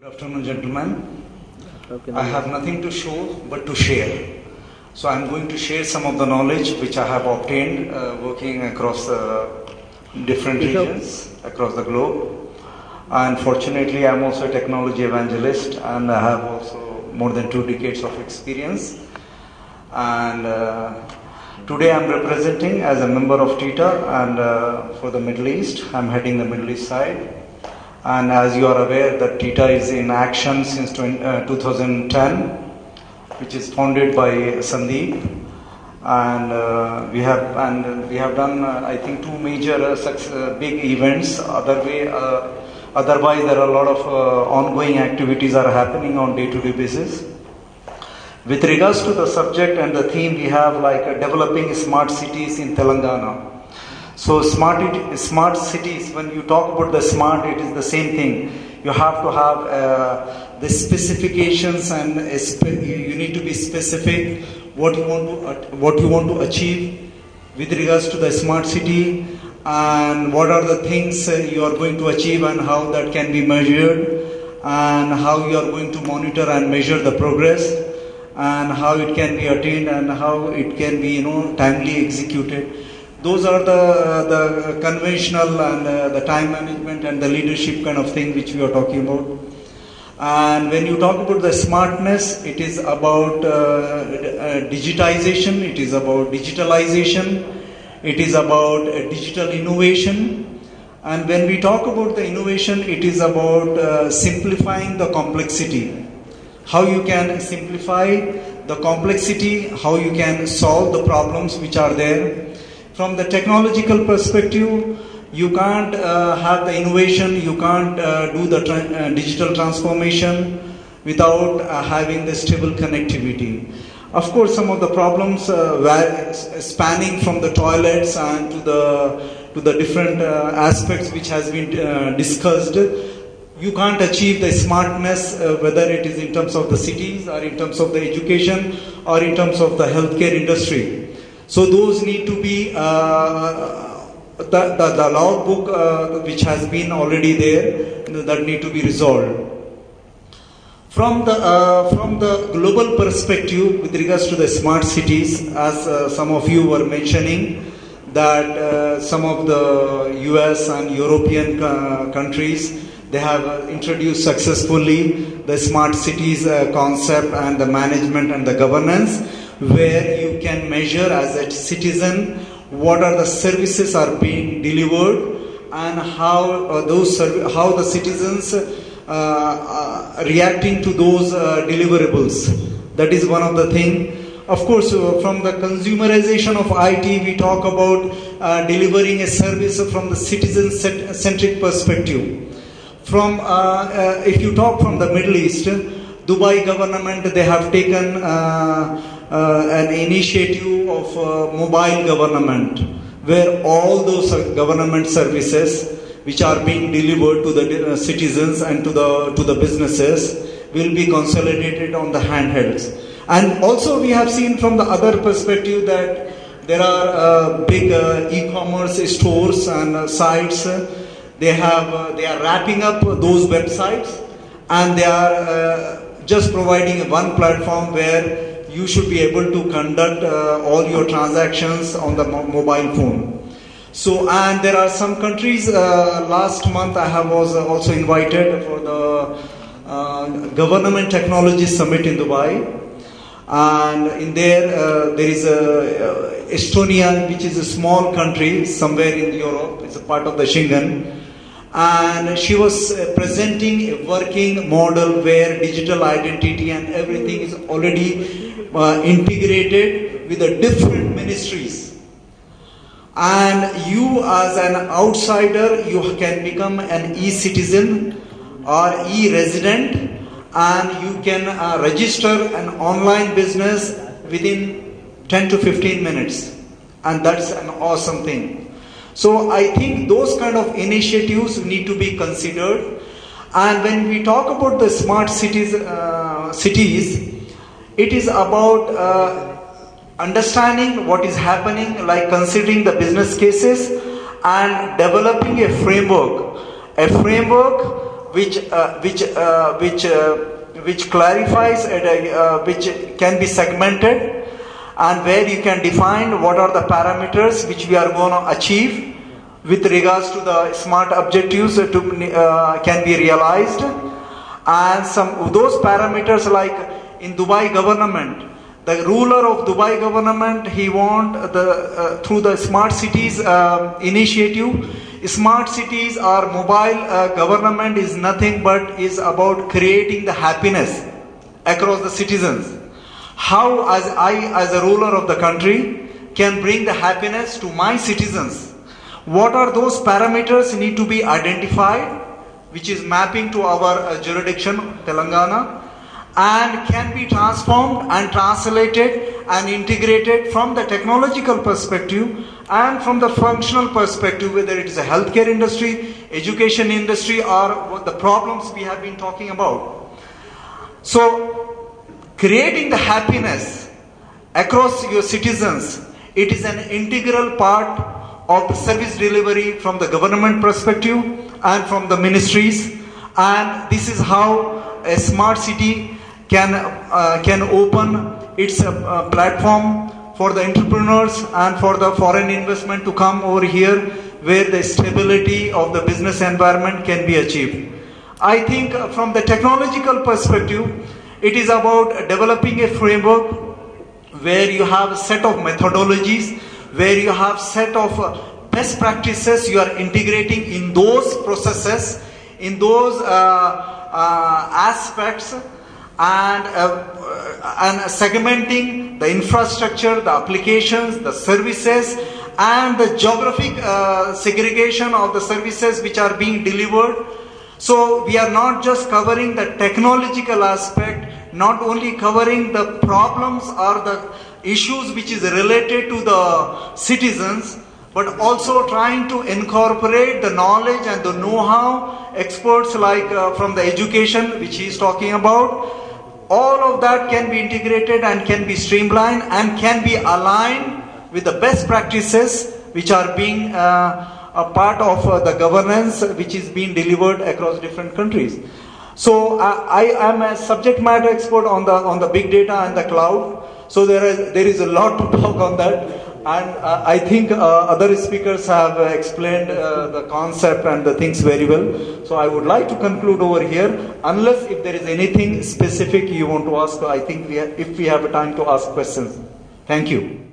Good afternoon, gentlemen. I have nothing to show but to share. So I'm going to share some of the knowledge which I have obtained uh, working across the different regions across the globe. And fortunately, I'm also a technology evangelist and I have also more than two decades of experience. And uh, today I'm representing as a member of TITA and uh, for the Middle East. I'm heading the Middle East side. And as you are aware, that TITA is in action since 20, uh, 2010, which is founded by Sandeep. And uh, we have and we have done, uh, I think, two major uh, success, uh, big events. Other way, uh, otherwise, there are a lot of ongoing activities are happening on day-to-day basis. With regards to the subject and the theme, we have like developing smart cities in Telangana. So smart, it, smart cities, when you talk about the smart, it is the same thing. You have to have uh, the specifications and spe- you need to be specific what you want to at- what you want to achieve with regards to the smart city and what are the things uh, you are going to achieve and how that can be measured and how you are going to monitor and measure the progress and how it can be attained and how it can be you know timely executed those are the the conventional and uh, the time management and the leadership kind of thing which we are talking about. And when you talk about the smartness it is about uh, uh, digitization it is about digitalization it is about uh, digital innovation. And when we talk about the innovation it is about uh, simplifying the complexity. How you can simplify the complexity, how you can solve the problems which are there. From the technological perspective, you can't uh, have the innovation, you can't uh, do the tra- uh, digital transformation without uh, having the stable connectivity. Of course, some of the problems uh, spanning from the toilets and to the to the different uh, aspects which has been discussed you can't achieve the smartness whether it is in terms of the cities or in terms of the education or in terms of the healthcare industry so those need to be uh, the, the, the logbook uh, which has been already there that need to be resolved. From the uh, from the global perspective with regards to the smart cities as uh, some of you were mentioning that uh, some of the US and European uh, countries they have introduced successfully the smart cities concept and the management and the governance where you can measure as a citizen what are the services are being delivered and how uh, those serv- how the citizens uh, uh, reacting to those uh, deliverables. That is one of the thing. Of course uh, from the consumerization of it we talk about delivering a service from the citizen centric perspective. From uh, uh, if you talk from the middle east dubai government they have taken uh, an initiative of uh, mobile government where all those uh, government services which are being delivered to the uh, citizens and to the to the businesses will be consolidated on the handhelds. And also we have seen from the other perspective that there are uh, big uh, e-commerce stores and uh, sites. Uh, they have uh, they are wrapping up those websites and they are uh, just providing one platform where you should be able to conduct uh, all your transactions on the mo- mobile phone. So and there are some countries uh, last month i have was also invited for the uh, government technology summit in dubai. And in there uh, there is a uh, estonia which is a small country somewhere in europe. It's a part of the schengen. And she was presenting a working model where digital identity and everything is already uh, integrated with the different ministries. And you as an outsider you can become an e-citizen or e-resident and you can uh, register an online business within 10 to 15 minutes. And that's an awesome thing. So i think those kind of initiatives need to be considered. And when we talk about the smart cities uh, cities it is about uh, understanding what is happening like considering the business cases and developing a framework. A framework which uh, which uh, which uh, which clarifies uh, which can be segmented and where you can define what are the parameters which we are going to achieve with regards to the smart objectives to, uh, can be realized. And some of those parameters like in Dubai government the ruler of Dubai government he want the uh, through the smart cities uh, initiative. Smart cities or mobile uh, government is nothing but is about creating the happiness across the citizens. How as I as a ruler of the country can bring the happiness to my citizens? What are those parameters need to be identified which is mapping to our uh, jurisdiction Telangana and can be transformed and translated and integrated from the technological perspective and from the functional perspective whether it is a healthcare industry education industry or the problems we have been talking about. So creating the happiness across your citizens it is an integral part of the service delivery from the government perspective and from the ministries. And this is how a smart city can uh, can open its uh, platform for the entrepreneurs and for the foreign investment to come over here where the stability of the business environment can be achieved. I think from the technological perspective, it is about developing a framework where you have a set of methodologies, where you have set of uh, best practices you are integrating in those processes, in those uh, uh, aspects and, uh, and segmenting the infrastructure, the applications, the services, and the geographic uh, segregation of the services which are being delivered. So we are not just covering the technological aspect, not only covering the problems or the issues which is related to the citizens, but also trying to incorporate the knowledge and the know-how experts like uh, from the education which he is talking about all of that can be integrated and can be streamlined and can be aligned with the best practices which are being uh, a part of uh, the governance which is being delivered across different countries. So uh, I am a subject matter expert on the on the big data and the cloud. So there is there is a lot to talk on that. And uh, I think uh, other speakers have explained uh, the concept and the things very well. So I would like to conclude over here. Unless if there is anything specific you want to ask, I think we if we have time to ask questions. Thank you.